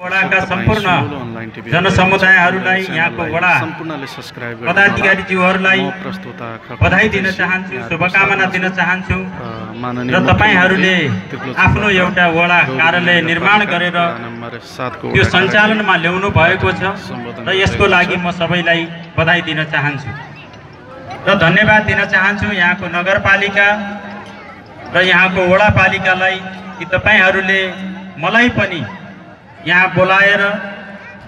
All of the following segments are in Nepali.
वडाका सम्पूर्ण जनसमुदायहरूलाई यहाँको वडा सम्पूर्णले सब्सक्राइब पदाधिकारीज्यूहरूलाई बधाई दिन चाहन्छु शुभकामना दिन चाहन्छु। र तपाईँहरूले आफ्नो एउटा वडा कार्यालय निर्माण गरेर त्यो सञ्चालनमा ल्याउनु भएको छ र यसको लागि म सबैलाई बधाई दिन चाहन्छु। र धन्यवाद दिन चाहन्छु यहाँको नगरपालिका र यहाँको वडापालिकालाई कि तपाईँहरूले मलाई पनि यहाँ बोलाएर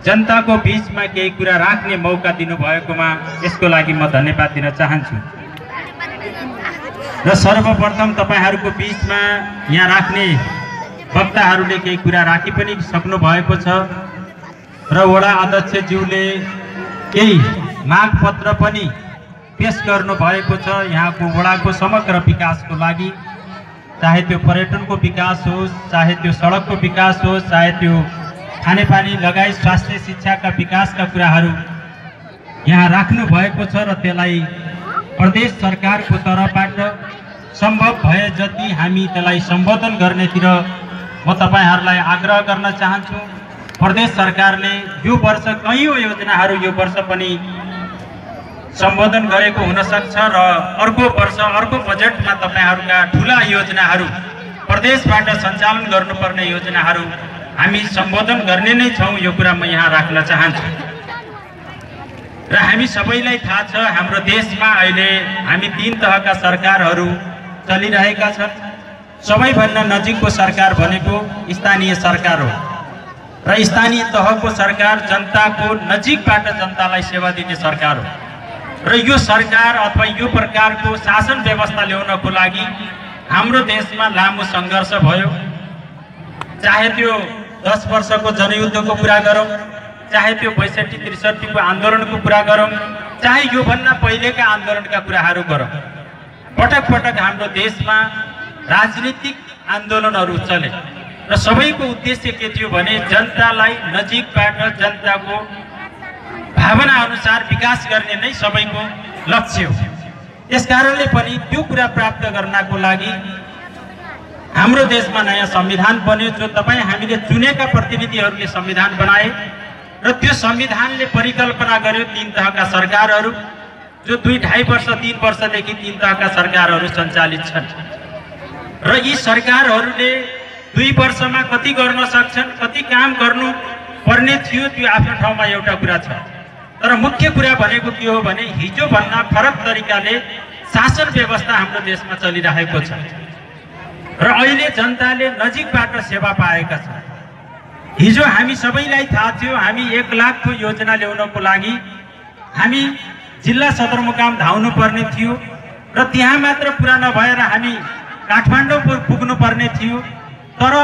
जनताको बिचमा केही कुरा राख्ने मौका दिनुभएकोमा यसको लागि म धन्यवाद दिन चाहन्छु। र सर्वप्रथम तपाईँहरूको बिचमा यहाँ राख्ने वक्ताहरूले केही कुरा राखि पनि सक्नु भएको छ। र वडा अध्यक्षज्यूले केही मागपत्र पनि पेस गर्नु भएको छ। यहाँको वडाको समग्र विकासको लागि चाहे त्यो पर्यटनको विकास होस् चाहे त्यो सडकको विकास होस् चाहे त्यो खानेपानी लगायत स्वास्थ्य शिक्षाका विकासका कुराहरू यहाँ राख्नु भएको छ र त्यसलाई प्रदेश सरकारको तर्फबाट सम्भव भए जति हामी त्यसलाई सम्बोधन गर्नेतिर म तपाईँहरूलाई आग्रह गर्न चाहन्छु। प्रदेश सरकारले यो वर्ष कैयौँ योजनाहरू यो वर्ष पनि सम्बोधन गरेको हुनसक्छ र अर्को वर्ष अर्को बजेटमा तपाईँहरूका ठुला योजनाहरू प्रदेशबाट सञ्चालन गर्नुपर्ने योजनाहरू हामी सम्बोधन गर्ने नै छौँ यो कुरा म यहाँ राख्न चाहन्छु। र हामी सबैलाई थाहा छ हाम्रो देशमा अहिले हामी तिन तहका सरकारहरू चलिरहेका छन्। सबैभन्दा नजिकको सरकार भनेको स्थानीय सरकार हो। र स्थानीय तहको सरकार जनताको नजिकबाट जनतालाई सेवा दिने सरकार हो। र यो सरकार अथवा यो प्रकारको शासन व्यवस्था ल्याउनको लागि हाम्रो देशमा लामो सङ्घर्ष भयो। चाहे त्यो दस वर्षको जनयुद्धको कुरा गरौँ चाहे त्यो बैसठी त्रिसठीको आन्दोलनको कुरा गरौँ चाहे योभन्दा पहिलेका आन्दोलनका कुराहरू गरौँ। पटक पटक हाम्रो देशमा राजनीतिक आन्दोलनहरू चले र सबैको उद्देश्य के थियो भने जनतालाई नजिकबाट जनताको भावना अनुसार विकास गर्ने नै सबैको लक्ष्य हो। यस कारणले पनि त्यो कुरा प्राप्त गर्नको लागि हाम्रो देशमा नयाँ संविधान बन्यो जो तपाईँ हामीले चुनेका प्रतिनिधिहरूले संविधान बनाए र त्यो संविधानले परिकल्पना गर्यो तिन तहका सरकारहरू जो दुई ढाई वर्ष तिन वर्षदेखि तिन तहका सरकारहरू सञ्चालित छन्। र यी सरकारहरूले दुई वर्षमा कति गर्न सक्छन् कति काम गर्नु पर्ने थियो त्यो आफ्नो ठाउँमा एउटा कुरा छ। तर मुख्य कुरा भनेको के हो भने हिजोभन्दा फरक तरिकाले शासन व्यवस्था हाम्रो देशमा चलिरहेको छ। र अहिले जनताले नजिकबाट सेवा पाएका छन्। हिजो हामी सबैलाई थाहा थियो हामी एक लाखको योजना ल्याउनको लागि हामी जिल्ला सदरमुकाम धाउनु पर्ने थियो र त्यहाँ मात्र पुरा नभएर हामी काठमाडौँ पुग्नु पर्ने थियो। तर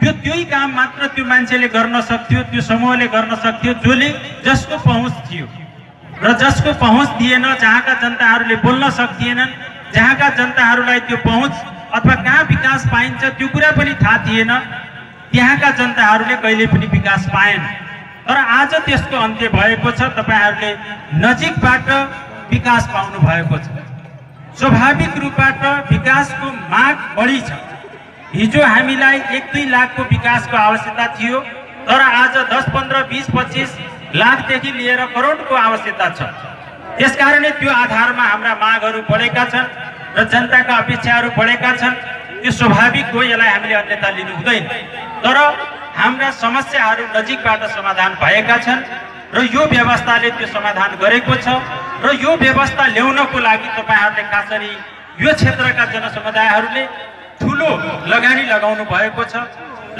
त्यो त्यही काम मात्र त्यो मान्छेले गर्न सक्थ्यो त्यो समूहले गर्न सक्थ्यो जसले जसको पहुँच थियो। र जसको पहुँच दिएन जहाँका जनताहरूले बोल्न सक्थिएनन् जहाँका जनताहरूलाई त्यो पहुँच अथवा कहाँ विकास पाइन्छ त्यो कुरा पनि थाहा थिएन। त्यहाँका जनताहरूले कहिले पनि विकास पाएन। तर आज त्यसको अन्त्य भएको छ तपाईँहरूले नजिकबाट विकास पाउनु भएको छ। स्वाभाविक रूपबाट विकासको माग बढी छ। हिजो हामीलाई एक दुई लाखको विकासको आवश्यकता थियो तर आज दस पन्ध्र बिस पच्चिस लाखदेखि लिएर करोडको आवश्यकता छ। त्यसकारणले त्यो आधारमा हाम्रा मागहरू बढेका छन्। र जनताका अपेक्षाहरू बढेका छन् त्यो स्वाभाविक हो यसलाई हामीले अन्यता लिनु हुँदैन। तर हाम्रा समस्याहरू नजिकबाट समाधान भएका छन् र यो व्यवस्थाले त्यो समाधान गरेको छ र यो व्यवस्था ल्याउनको लागि तपाईँहरूले खास गरी यो क्षेत्रका जनसमुदायहरूले ठुलो लगानी लगाउनु भएको छ।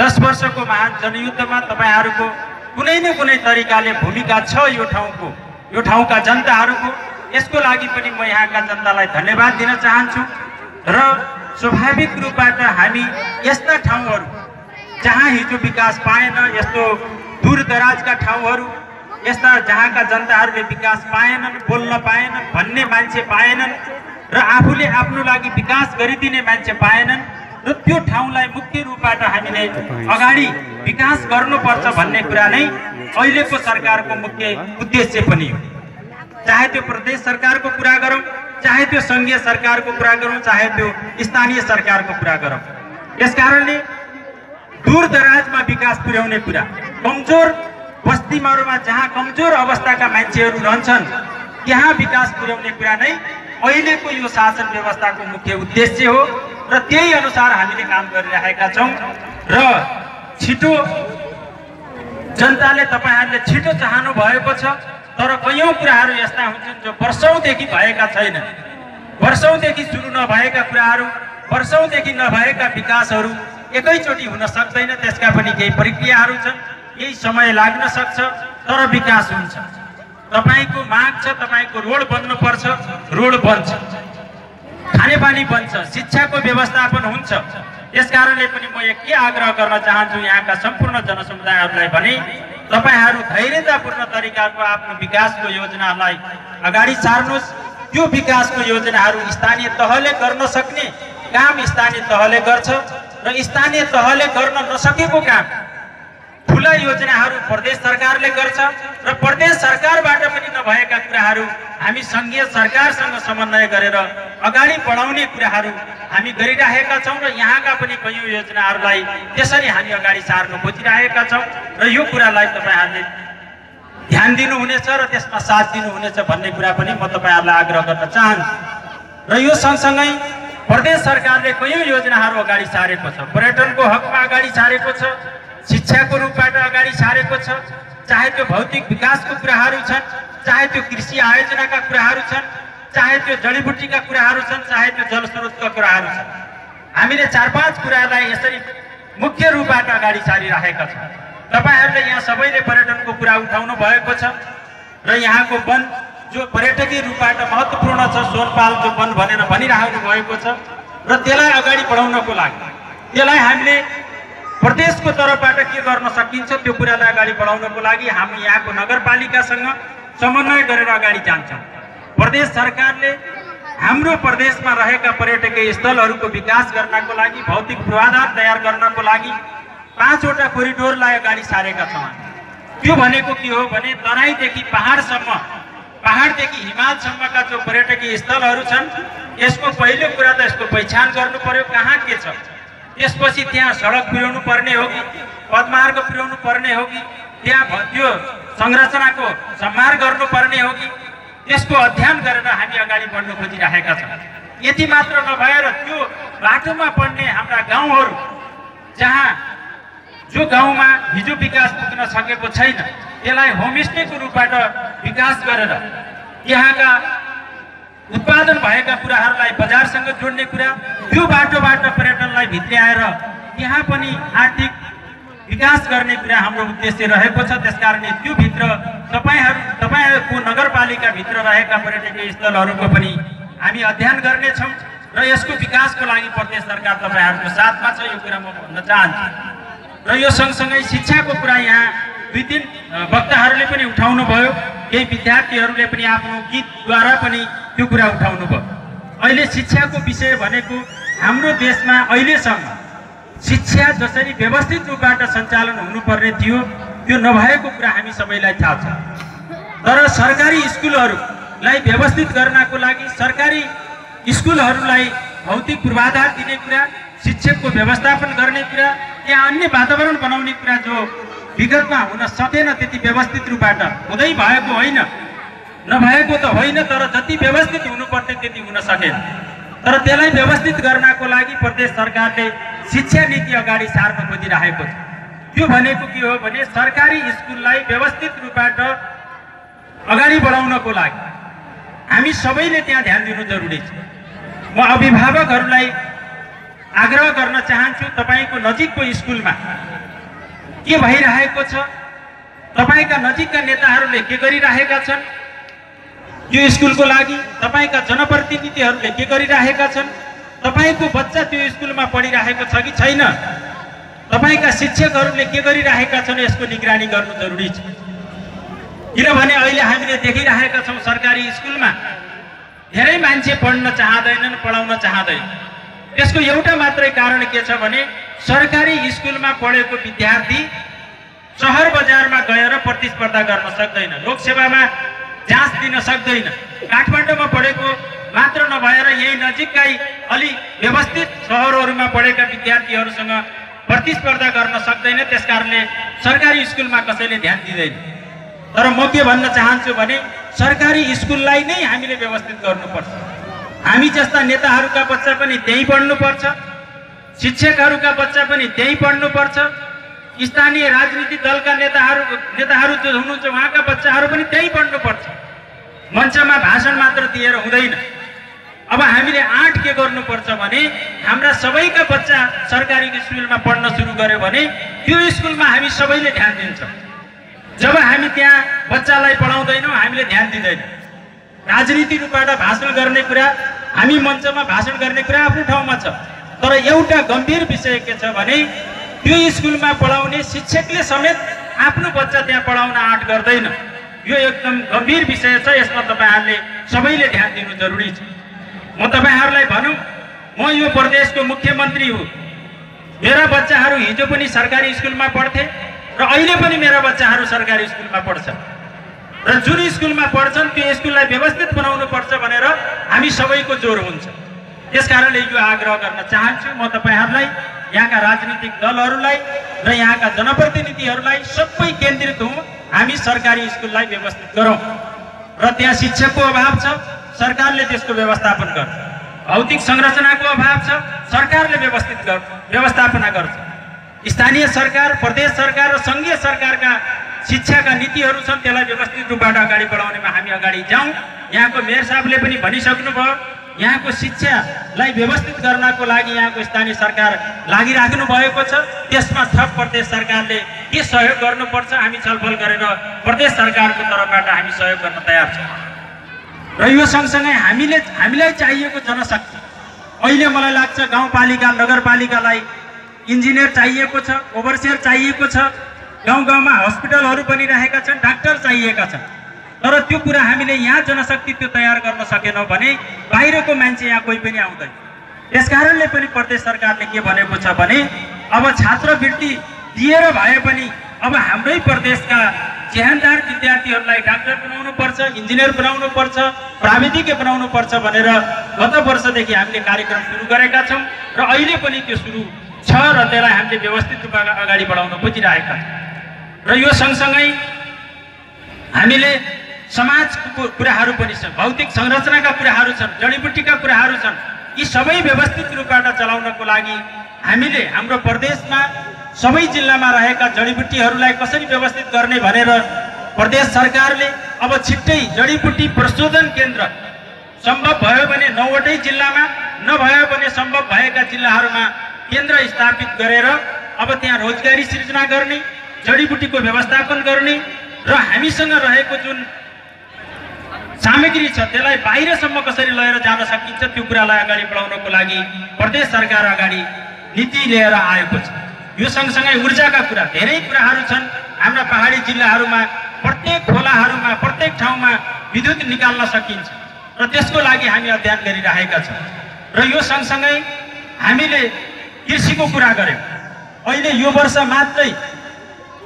दस वर्षको महान जनयुद्धमा तपाईँहरूको कुनै न कुनै तरिकाले भूमिका छ यो ठाउँको यो ठाउँका जनताहरूको। यसको लागि पनि म यहाँका जनतालाई धन्यवाद दिन चाहन्छु र स्वाभाविक रूपबाट हामी यस्ता ठाउँहरू जहाँ हिजो विकास पाएन यस्तो दूरदराजका ठाउँहरू यस्ता जहाँका जनताहरूले विकास पाएनन् बोल्न पाएनन् भन्ने मान्छे पाएनन् र आफूले आफ्नो लागि विकास गरिदिने मान्छे पाएनन् र त्यो ठाउँलाई मुख्य रूपबाट हामीले अगाडि विकास गर्नुपर्छ भन्ने कुरा नै अहिलेको सरकारको मुख्य उद्देश्य पनि हो। चाहे त्यो प्रदेश सरकारको कुरा गरौँ चाहे त्यो सङ्घीय सरकारको कुरा गरौँ चाहे त्यो स्थानीय सरकारको कुरा गरौँ। यस कारणले दूर दराजमा विकास पुर्याउने कुरा कमजोर बस्तीमाहरूमा जहाँ कमजोर अवस्थाका मान्छेहरू रहन्छन् त्यहाँ विकास पुर्याउने कुरा नै अहिलेको यो शासन व्यवस्थाको मुख्य उद्देश्य हो र त्यही अनुसार हामीले काम गरिरहेका छौँ र छिटो जनताले तपाईँहरूले छिटो चाहनु भएको छ। तर कैयौँ कुराहरू यस्ता हुन्छन् जो वर्षौँदेखि भएका छैनन् वर्षौँदेखि सुरु नभएका कुराहरू वर्षौँदेखि नभएका विकासहरू एकैचोटि हुन सक्दैन त्यसका पनि केही प्रक्रियाहरू छन्। केही समय लाग्न सक्छ तर विकास हुन्छ। तपाईँको माग छ तपाईँको रोड बन्नुपर्छ रोड बन्छ। खानेपानी बन्छ शिक्षाको व्यवस्थापन हुन्छ। यस कारणले पनि म के आग्रह गर्न चाहन्छु यहाँका सम्पूर्ण जनसमुदायहरूलाई भने तपाईँहरू धैर्यतापूर्ण तरिकाको आफ्नो विकासको योजनालाई अगाडि सार्नुहोस्। त्यो विकासको योजनाहरू स्थानीय तहले गर्न सक्ने काम स्थानीय तहले गर्छ र स्थानीय तहले गर्न नसकेको काम ठुला योजनाहरू प्रदेश सरकारले गर्छ र प्रदेश सरकारबाट पनि नभएका कुराहरू हामी सङ्घीय सरकारसँग समन्वय गरेर अगाडि बढाउने कुराहरू हामी गरिरहेका छौँ र यहाँका पनि कैयौँ योजनाहरूलाई त्यसरी हामी अगाडि सार्न खोजिरहेका छौँ र यो कुरालाई तपाईँहरूले ध्यान दिनुहुनेछ र त्यसमा साथ दिनुहुनेछ भन्ने कुरा पनि म तपाईँहरूलाई आग्रह गर्न चाहन्छु। र यो सँगसँगै प्रदेश सरकारले कैयौँ योजनाहरू अगाडि सारेको छ? पर्यटनको हकमा अगाडि सारेको छ? शिक्षाको रूपबाट अगाडि सारेको छ? चाहे त्यो भौतिक विकासको कुराहरू छन् चाहे त्यो कृषि आयोजनाका कुराहरू छन् चाहे त्यो जडीबुटीका कुराहरू छन् चाहे त्यो जलस्रोतका कुराहरू छन्। हामीले चार पाँच कुरालाई यसरी मुख्य रूपबाट अगाडि सारिरहेका छौँ। तपाईँहरूले यहाँ सबैले पर्यटनको कुरा उठाउनु भएको छ र यहाँको वन जो पर्यटकीय रूपबाट महत्त्वपूर्ण छ सोनपाल जो वन भनेर भनिराख्नु भएको छ र त्यसलाई अगाडि बढाउनको लागि त्यसलाई हामीले प्रदेशको तर्फबाट के गर्न सकिन्छ त्यो कुरालाई अगाडि बढाउनको लागि हामी यहाँको नगरपालिकासँग समन्वय गरेर अगाडि जान्छौँ प्रदेश सरकारले हाम्रो प्रदेशमा रहेका पर्यटकीय स्थलहरूको विकास गर्नको लागि भौतिक पूर्वाधार तयार गर्नको लागि पाँचवटा कोरिडोरलाई अगाडि सारेका छौँ। त्यो भनेको के हो भने तराईदेखि पहाडसम्म पहाडदेखि हिमालसम्मका जो पर्यटकीय स्थलहरू छन् यसको पहिलो कुरा त यसको पहिचान गर्नु पर्यो कहाँ के छ। त्यसपछि त्यहाँ सडक पुर्याउनु पर्ने हो कि पदमार्ग पुर्याउनु पर्ने हो कि त्यहाँ त्यो संरचनाको सम्हार गर्नुपर्ने हो कि त्यसको अध्ययन गरेर हामी अगाडि बढ्न खोजिरहेका छौँ। यति मात्र नभएर त्यो बाटोमा पढ्ने हाम्रा गाउँहरू जहाँ जो गाउँमा हिजो विकास पुग्न सकेको छैन त्यसलाई होमस्टेको रूपबाट विकास गरेर त्यहाँका उत्पादन भएका कुराहरूलाई बजारसँग जोड्ने कुरा त्यो बाटोबाट पर्यटनलाई भित्र्याएर त्यहाँ पनि आर्थिक विकास गर्ने कुरा हाम्रो उद्देश्य रहेको छ। त्यसकारणले त्योभित्र तपाईँहरू तपाईँहरूको नगरपालिकाभित्र रहेका पर्यटकीय स्थलहरूको पनि हामी अध्ययन गर्नेछौँ र यसको विकासको लागि प्रदेश सरकार तपाईँहरूको साथमा छ। यो कुरा म भन्न चाहन्छु। र यो सँगसँगै शिक्षाको कुरा यहाँ दुई तिन वक्ताहरूले पनि उठाउनु भयो केही विद्यार्थीहरूले पनि आफ्नो गीतद्वारा पनि त्यो कुरा उठाउनु भयो अहिले शिक्षाको विषय भनेको हाम्रो देशमा अहिलेसम्म शिक्षा जसरी व्यवस्थित रूपबाट सञ्चालन हुनुपर्ने थियो त्यो नभएको कुरा हामी सबैलाई थाहा छ। तर सरकारी स्कुलहरूलाई व्यवस्थित गर्नको लागि सरकारी स्कुलहरूलाई भौतिक पूर्वाधार दिने कुरा शिक्षकको व्यवस्थापन गर्ने कुरा त्यहाँ अन्य वातावरण बनाउने कुरा जो विगतमा हुन सकेन त्यति व्यवस्थित रूपबाट हुँदै भएको होइन। नभएको त होइन तर जति व्यवस्थित हुनुपर्ने त्यति हुन सकेन। तर त्यसलाई व्यवस्थित गर्नको लागि प्रदेश सरकारले शिक्षा नीति अगाडि सार्न खोजिरहेको छ। त्यो भनेको के हो भने सरकारी स्कुललाई व्यवस्थित रूपबाट अगाडि बढाउनको लागि हामी सबैले त्यहाँ ध्यान दिनु जरुरी छ। म अभिभावकहरूलाई आग्रह गर्न चाहन्छु तपाईँको नजिकको स्कुलमा। के भइरहेको छ? तपाईँका नजिकका नेताहरूले के गरिरहेका छन्? यो स्कुलको लागि तपाईँका जनप्रतिनिधिहरूले के गरिरहेका छन्? तपाईँको बच्चा त्यो स्कुलमा पढिरहेको छ कि छैन? तपाईँका शिक्षकहरूले के गरिरहेका छन् यसको निगरानी गर्नु जरुरी छ। किनभने अहिले हामीले देखिरहेका छौँ सरकारी स्कुलमा धेरै मान्छे पढ्न चाहँदैनन् पढाउन चाहँदैन त्यसको एउटा मात्रै कारण के छ भने सरकारी स्कुलमा पढेको विद्यार्थी सहर बजारमा गएर प्रतिस्पर्धा गर्न सक्दैन लोकसेवामा जाँच दिन सक्दैन। काठमाडौँमा पढेको मात्र नभएर यही नजिककै अलि व्यवस्थित सहरहरूमा पढेका विद्यार्थीहरूसँग प्रतिस्पर्धा गर्न सक्दैन त्यस कारणले सरकारी स्कुलमा कसैले ध्यान दिँदैन। तर म के भन्न चाहन्छु भने सरकारी स्कुललाई नै हामीले व्यवस्थित गर्नुपर्छ। हामी जस्ता नेताहरूका बच्चा पनि त्यहीँ पढ्नुपर्छ शिक्षकहरूका बच्चा पनि त्यहीँ पढ्नुपर्छ स्थानीय राजनीतिक दलका नेताहरू नेताहरू जो हुनुहुन्छ उहाँका बच्चाहरू पनि त्यहीँ पढ्नुपर्छ। मञ्चमा भाषण मात्र दिएर हुँदैन। अब हामीले आँट के गर्नुपर्छ भने हाम्रा सबैका बच्चा सरकारी स्कुलमा पढ्न सुरु गर्यो भने त्यो स्कुलमा हामी सबैले ध्यान दिन्छौँ। जब हामी त्यहाँ बच्चालाई पढाउँदैनौँ हामीले ध्यान दिँदैनौँ। राजनीति रूपबाट भाषण गर्ने कुरा हामी मञ्चमा भाषण गर्ने कुरा आफ्नो ठाउँमा छ। तर एउटा गम्भीर विषय के छ भने त्यो स्कुलमा पढाउने शिक्षकले समेत आफ्नो बच्चा त्यहाँ पढाउन आँट गर्दैन। यो एकदम गम्भीर विषय छ यसमा तपाईँहरूले सबैले ध्यान दिनु जरुरी छ। म तपाईँहरूलाई भनौँ म यो प्रदेशको मुख्यमन्त्री हुँ। मेरा बच्चाहरू हिजो पनि सरकारी स्कुलमा पढ्थे र अहिले पनि मेरा बच्चाहरू सरकारी स्कुलमा पढ्छन्। र जुन स्कुलमा पढ्छन् त्यो स्कुललाई व्यवस्थित बनाउनु पर्छ भनेर हामी सबैको जोर हुन्छ। त्यस कारणले यो आग्रह गर्न चाहन्छु। म तपाईँहरूलाई यहाँका राजनीतिक दलहरूलाई र यहाँका जनप्रतिनिधिहरूलाई सबै केन्द्रित हौँ। हामी सरकारी स्कुललाई व्यवस्थित गरौँ। र त्यहाँ शिक्षकको अभाव छ सरकारले त्यसको व्यवस्थापन गर्छ। भौतिक संरचनाको अभाव छ सरकारले व्यवस्थित गर व्यवस्थापना गर्छ। स्थानीय सरकार प्रदेश सरकार र सङ्घीय सरकारका शिक्षाका नीतिहरू छन् त्यसलाई व्यवस्थित रूपबाट अगाडि बढाउनेमा हामी अगाडि जाउँ। यहाँको मेयर साहबले पनि भनिसक्नुभयो यहाँको शिक्षालाई व्यवस्थित गर्नको लागि यहाँको स्थानीय सरकार लागिराख्नु भएको छ। त्यसमा थप प्रदेश सरकारले के सहयोग गर्नुपर्छ हामी छलफल गरेर प्रदेश सरकारको तर्फबाट हामी सहयोग गर्न तयार छौँ। र यो सँगसँगै हामीले हामीलाई चाहिएको जनशक्ति। अहिले मलाई लाग्छ गाउँपालिका नगरपालिकालाई इन्जिनियर चाहिएको छ ओभरसियर चाहिएको छ। गाउँ गाउँमा हस्पिटलहरू बनिरहेका छन् डाक्टर चाहिएका छन्। तर त्यो कुरा हामीले यहाँ जनशक्ति त्यो तयार गर्न सकेनौँ भने बाहिरको मान्छे यहाँ कोही पनि आउँदैन। त्यस कारणले पनि प्रदेश सरकारले के भनेको छ भने अब छात्रवृत्ति दिएर भए पनि अब हाम्रै प्रदेशका जेहानदार विद्यार्थीहरूलाई डाक्टर बनाउनु पर्छ इन्जिनियर बनाउनु पर्छ प्राविधिक बनाउनु पर्छ भनेर गत वर्षदेखि हामीले कार्यक्रम सुरु गरेका छौँ। र अहिले पनि त्यो सुरु छ र त्यसलाई हामीले व्यवस्थित रूपमा अगाडि बढाउन खोजिरहेका छौँ। र यो सँगसँगै हामीले समाजको कुराहरू पनि छन् भौतिक संरचनाका कुराहरू छन् जडीबुटीका कुराहरू छन् यी सबै व्यवस्थित रूपबाट चलाउनको लागि हामीले हाम्रो प्रदेशमा सबै जिल्लामा रहेका जडीबुटीहरूलाई कसरी व्यवस्थित गर्ने भनेर प्रदेश सरकारले अब छिट्टै जडीबुटी प्रशोधन केन्द्र सम्भव भयो भने नौवटै जिल्लामा नभयो भने सम्भव भएका जिल्लाहरूमा केन्द्र स्थापित गरेर अब त्यहाँ रोजगारी सिर्जना गर्ने जडीबुटीको व्यवस्थापन गर्ने र हामीसँग रहेको जुन सामग्री छ त्यसलाई बाहिरसम्म कसरी लिएर जान सकिन्छ त्यो कुरालाई अगाडि बढाउनको लागि प्रदेश सरकार अगाडि नीति लिएर आएको छ। यो सँगसँगै ऊर्जाका कुरा धेरै कुराहरू छन्। हाम्रा पहाडी जिल्लाहरूमा प्रत्येक खोलाहरूमा प्रत्येक ठाउँमा विद्युत निकाल्न सकिन्छ। र त्यसको लागि हामी अध्ययन गरिरहेका छौँ। र यो सँगसँगै हामीले कृषिको कुरा गऱ्यौँ। अहिले यो वर्ष मात्रै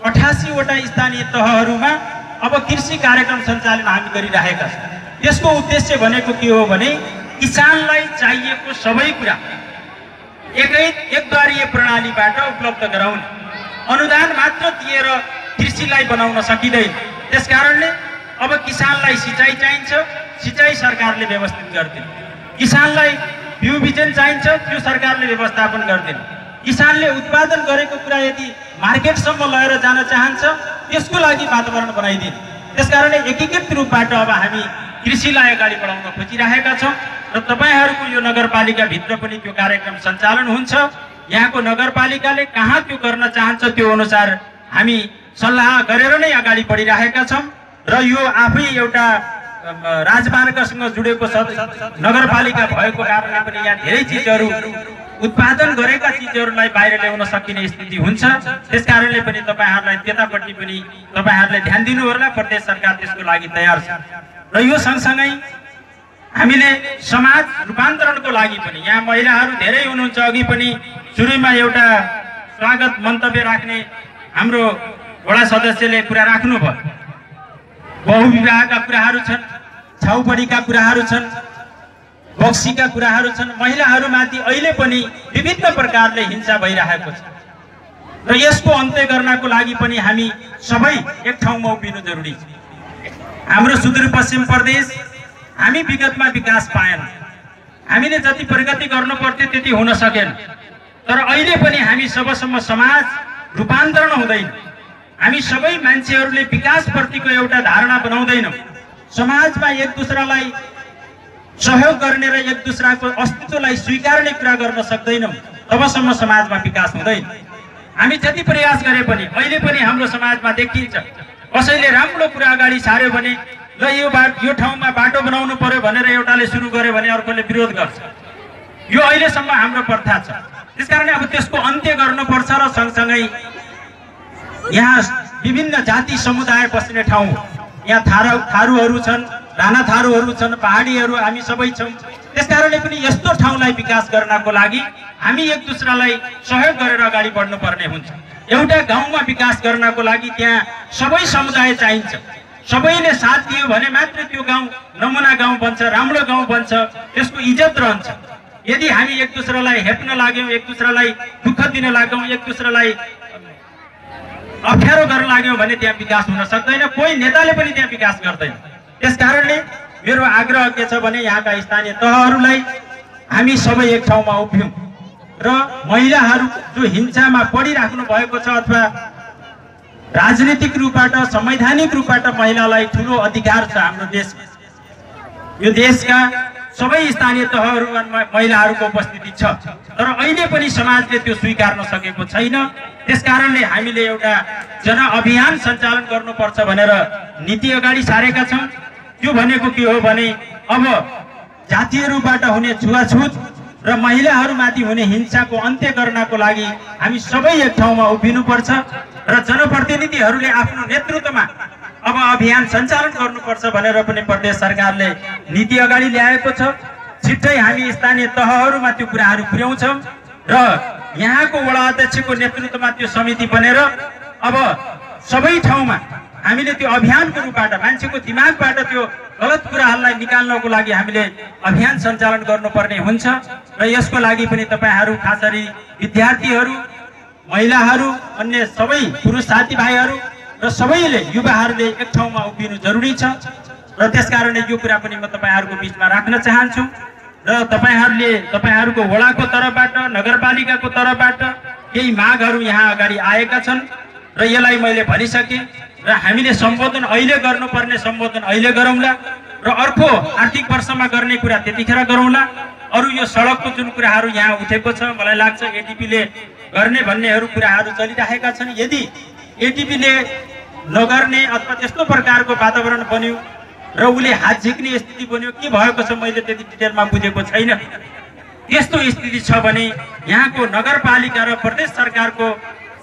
अठासीवटा स्थानीय तहहरूमा अब कृषि कार्यक्रम सञ्चालन हामी गरिरहेका छौँ। त्यसको उद्देश्य भनेको के हो भने किसानलाई चाहिएको सबै कुरा एकै एकद्वारीय प्रणालीबाट उपलब्ध गराउने। अनुदान मात्र दिएर कृषिलाई बनाउन सकिँदैन। त्यस कारणले अब किसानलाई सिँचाइ चाहिन्छ सिँचाइ सरकारले व्यवस्थित गरिदिनु। किसानलाई बिउ बिजन चाहिन्छ त्यो सरकारले व्यवस्थापन गरिदिनु। किसानले उत्पादन गरेको कुरा यदि मार्केटसम्म लगेर जान चाहन्छ त्यसको लागि वातावरण बनाइदिनु। त्यस कारणले एकीकृत रूपबाट अब हामी कृषिलाई अगाडि बढाउन खोजिरहेका छौँ र तपाईँहरूको यो नगरपालिकाभित्र पनि त्यो कार्यक्रम सञ्चालन हुन्छ। यहाँको नगरपालिकाले कहाँ त्यो गर्न चाहन्छ त्यो अनुसार हामी सल्लाह गरेर नै अगाडि बढिरहेका छौँ र यो आफै एउटा राजमार्गसँग जुडेको नगरपालिका भएको कारणले पनि यहाँ धेरै चिजहरू उत्पादन गरेका चिजहरूलाई बाहिर ल्याउन सकिने स्थिति हुन्छ। त्यस कारणले पनि तपाईँहरूलाई त्यतापट्टि पनि तपाईँहरूले ध्यान दिनु होला प्रदेश सरकार त्यसको लागि तयार छ। र यो सँगसँगै हामीले समाज रूपान्तरणको लागि पनि यहाँ महिलाहरू धेरै हुनुहुन्छ अघि पनि सुरुमा एउटा स्वागत मन्तव्य राख्ने हाम्रो वडा सदस्यले कुरा राख्नुभयो। बहुविवाहका कुराहरू छन् छाउपडीका कुराहरू छन् बक्सीका कुराहरू छन्। महिलाहरूमाथि अहिले पनि विभिन्न प्रकारले हिंसा भइरहेको छ। र यसको अन्त्य गर्नको लागि पनि हामी सबै एक ठाउँमा उभिनु जरुरी छ। हाम्रो सुदूरपश्चिम प्रदेश हामी विगतमा विकास पाएन। हामीले जति प्रगति गर्नु पर्थ्यो त्यति हुन सकेन। तर अहिले पनि हामी सबसम्म समाज रूपान्तरण हुँदैन। हामी सबै मान्छेहरूले विकासप्रतिको एउटा धारणा बनाउँदैनौँ। समाजमा एक दुसरालाई सहयोग गर्ने र एक दुसराको अस्तित्वलाई स्वीकार्ने कुरा गर्न सक्दैनौँ तबसम्म समाजमा विकास हुँदैन। हामी जति प्रयास गरे पनि अहिले पनि हाम्रो समाजमा देखिन्छ कसैले राम्रो कुरा अगाडि सार्यो भने ल यो बाटो यो ठाउँमा बाटो बनाउनु पर्यो भनेर एउटाले सुरु गर्यो भने अर्कोले विरोध गर्छ। यो अहिलेसम्म हाम्रो प्रथा छ। त्यसकारणले अब त्यसको अन्त्य गर्नुपर्छ र सँगसँगै यहाँ विभिन्न जाति समुदाय बस्ने ठाउँ। यहाँ थारू थारूहरू छन्। राणा थारूहरू छन् पहाडीहरू हामी सबै छौँ। त्यस कारणले पनि यस्तो ठाउँलाई विकास गर्नको लागि हामी एक दुसरालाई सहयोग गरेर अगाडि बढ्नुपर्ने हुन्छ। एउटा गाउँमा विकास गर्नको लागि त्यहाँ सबै समुदाय चाहिन्छ। सबैले साथ दियो भने मात्र त्यो गाउँ नमुना गाउँ बन्छ राम्रो गाउँ बन्छ त्यसको इज्जत रहन्छ। यदि हामी एक दुसरालाई हेप्न लाग्यौँ एक दुसरालाई दुःख दिन लाग्यौँ एक दुसरालाई अप्ठ्यारो गर्न लाग्यो भने त्यहाँ विकास हुन सक्दैन। कोही नेताले पनि त्यहाँ विकास गर्दैन। त्यस कारणले मेरो आग्रह के छ भने यहाँका स्थानीय तहहरूलाई हामी सबै एक ठाउँमा उभियौँ र महिलाहरू जो हिंसामा पढिराख्नु भएको छ अथवा राजनीतिक रूपबाट संवैधानिक रूपबाट महिलालाई ठुलो अधिकार छ हाम्रो देशमा। यो देशका सबै स्थानीय तहहरूमा महिलाहरूको उपस्थिति छ। तर अहिले पनि समाजले त्यो स्वीकार्न सकेको छैन। त्यस कारणले हामीले एउटा जनअभियान सञ्चालन गर्नुपर्छ भनेर नीति अगाडि सारेका छौँ। त्यो भनेको के हो भने अब जातीय रूपबाट हुने छुवाछुत र महिलाहरूमाथि हुने हिंसाको अन्त्य गर्नको लागि हामी सबै एक ठाउँमा उभिनुपर्छ र जनप्रतिनिधिहरूले आफ्नो नेतृत्वमा अब अभियान सञ्चालन गर्नुपर्छ भनेर पनि प्रदेश सरकारले नीति अगाडि ल्याएको छ। छिट्टै हामी स्थानीय तहहरूमा त्यो कुराहरू पुर्याउँछौँ र यहाँको वडा अध्यक्षको नेतृत्वमा त्यो समिति बनेर अब सबै ठाउँमा हामीले त्यो अभियानको रूपबाट मान्छेको दिमागबाट त्यो गलत कुराहरूलाई निकाल्नको लागि हामीले अभियान सञ्चालन गर्नुपर्ने हुन्छ। र यसको लागि पनि तपाईँहरू खास गरी विद्यार्थीहरू महिलाहरू अन्य सबै पुरुष साथीभाइहरू र सबैले युवाहरूले एक ठाउँमा उभिनु जरुरी छ। र त्यस कारणले यो कुरा पनि म तपाईँहरूको बिचमा राख्न चाहन्छु। र तपाईँहरूले तपाईँहरूको वडाको तर्फबाट नगरपालिकाको तर्फबाट केही मागहरू यहाँ अगाडि आएका छन्। र यसलाई मैले भनिसकेँ। र हामीले सम्बोधन अहिले गर्नुपर्ने सम्बोधन अहिले गरौँला र अर्को आर्थिक वर्षमा गर्ने कुरा त्यतिखेर गरौँला। अरू यो सडकको जुन कुराहरू यहाँ उठेको छ मलाई लाग्छ एटिपीले गर्ने भन्नेहरू कुराहरू चलिरहेका छन्। यदि एटिपीले नगर्ने अथवा त्यस्तो प्रकारको वातावरण बन्यो र उसले हात झिक्ने स्थिति बन्यो के भएको छ मैले त्यति डिटेलमा बुझेको छैन। त्यस्तो स्थिति छ भने यहाँको नगरपालिका र प्रदेश सरकारको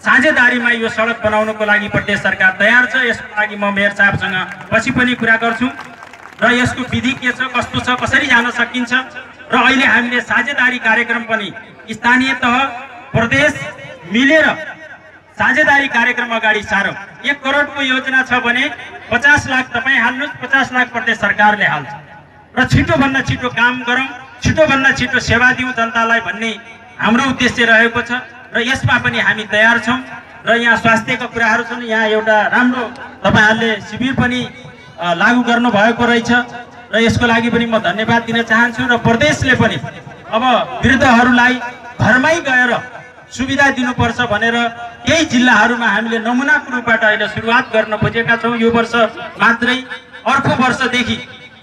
साझेदारीमा यो सडक बनाउनको लागि प्रदेश सरकार तयार छ। यसको लागि म मेयर साहबसँग पछि पनि कुरा गर्छु। र यसको विधि के छ कस्तो छ कसरी जान सकिन्छ? र अहिले हामीले साझेदारी कार्यक्रम पनि स्थानीय तह प्रदेश मिलेर साझेदारी कार्यक्रम अगाडि सारौँ। एक करोडको योजना छ भने पचास लाख तपाईँ हाल्नुहोस् पचास लाख प्रदेश सरकारले हाल्छ। र छिटोभन्दा छिटो काम गरौँ छिटोभन्दा छिटो सेवा दिउँ जनतालाई भन्ने हाम्रो उद्देश्य रहेको छ। र यसमा पनि हामी तयार छौँ र यहाँ स्वास्थ्यका कुराहरू छन्। यहाँ एउटा राम्रो तपाईँहरूले शिविर पनि लागू गर्नुभएको रहेछ र यसको लागि पनि म धन्यवाद दिन चाहन्छु र प्रदेशले पनि अब वृद्धहरूलाई घरमै गएर सुविधा दिनुपर्छ भनेर केही जिल्लाहरूमा हामीले नमुनाको रूपबाट अहिले सुरुवात गर्न खोजेका छौँ। यो वर्ष मात्रै अर्को वर्षदेखि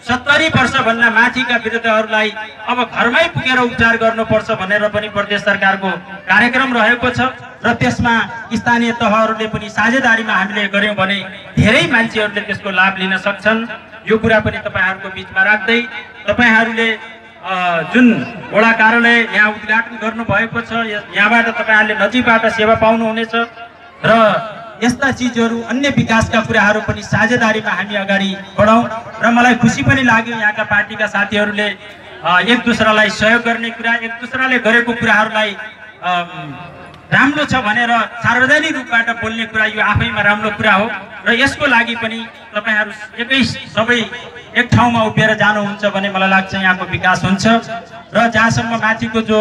सत्तरी वर्षभन्दा माथिका वृद्धहरूलाई अब घरमै पुगेर उपचार गर्नुपर्छ भनेर पनि प्रदेश सरकारको कार्यक्रम रहेको छ। र त्यसमा स्थानीय तहहरूले पनि साझेदारीमा हामीले गऱ्यौँ भने धेरै मान्छेहरूले त्यसको लाभ लिन सक्छन्। यो कुरा पनि तपाईँहरूको बिचमा राख्दै तपाईँहरूले जुन वडा कार्यालय यहाँ उद्घाटन गर्नुभएको छ यहाँबाट तपाईँहरूले नजिकबाट सेवा पाउनुहुनेछ। र यस्ता चिजहरू अन्य विकासका कुराहरू पनि साझेदारीमा हामी अगाडि बढाउँ र मलाई खुसी पनि लाग्यो यहाँका पार्टीका साथीहरूले एक दुसरालाई सहयोग गर्ने कुरा एक दुसराले गरेको कुराहरूलाई राम्रो छ भनेर सार्वजनिक रूपबाट बोल्ने कुरा यो आफैमा राम्रो कुरा हो र यसको लागि पनि तपाईँहरू एकै सबै एक ठाउँमा उभिएर जानुहुन्छ भने मलाई लाग्छ यहाँको विकास हुन्छ र जहाँसम्म माथिको जो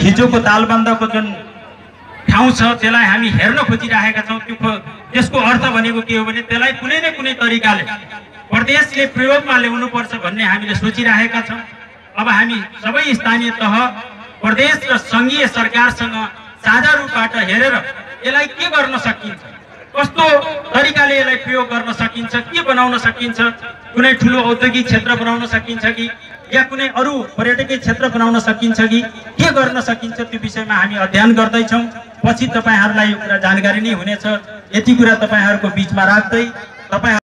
हिजोको तालबन्दको जुन ठाउँ छ त्यसलाई हामी हेर्न खोजिरहेका छौँ। त्यो त्यसको अर्थ भनेको के हो भने त्यसलाई कुनै न कुनै तरिकाले प्रदेशले प्रयोगमा ल्याउनुपर्छ भन्ने हामीले सोचिरहेका छौँ। अब हामी सबै स्थानीय तह प्रदेश र सङ्घीय सरकारसँग साझा रूपबाट हेरेर यसलाई के गर्न सकिन्छ? कस्तो तरिकाले यसलाई प्रयोग गर्न सकिन्छ? के बनाउन सकिन्छ? कुनै ठुलो औद्योगिक क्षेत्र बनाउन सकिन्छ कि या कुनै अरू पर्यटकीय क्षेत्र बनाउन सकिन्छ कि? के गर्न सकिन्छ त्यो विषयमा हामी अध्ययन गर्दैछौँ। पछि तपाईँहरूलाई यो कुरा जानकारी नै हुनेछ। यति कुरा तपाईँहरूको बिचमा राख्दै तपाईँ